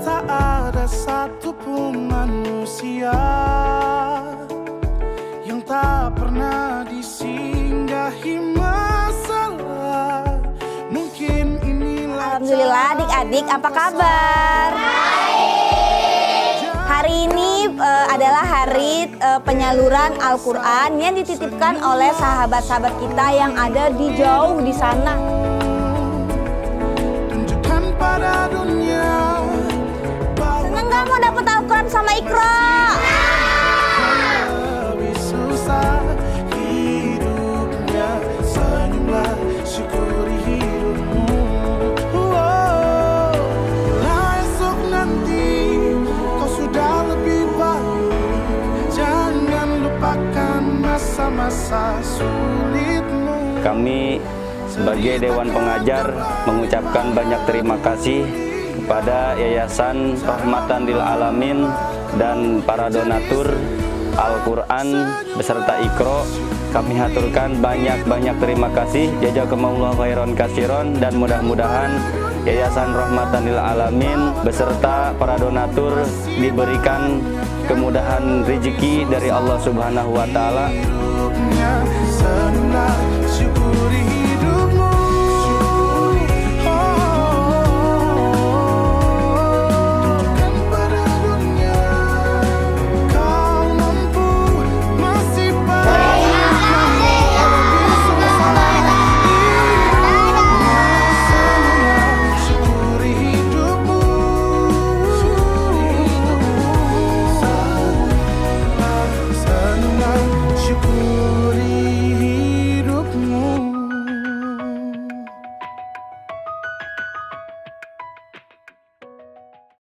Tak ada satupun manusia Yang tak pernah disinggahi masalah Mungkin inilah Alhamdulillah adik-adik apa kabar? Hari ini eh, adalah hari eh, penyaluran Al-Quran yang dititipkan oleh sahabat-sahabat kita yang ada di jauh di sana. Kau sudah lebih baik. Jangan lupakan masa-masa sulitmu. Kami sebagai Dewan Pengajar mengucapkan banyak terima kasih kepada Yayasan Rahmatan Lil Alamin dan para donatur Al-Quran beserta Ikro. Kami haturkan banyak-banyak terima kasih. Jazakumullah khairan kasiron dan mudah-mudahan Yayasan Rahmatan Lil Alamin beserta para donatur diberikan kemudahan rezeki dari Allah Subhanahu wa taala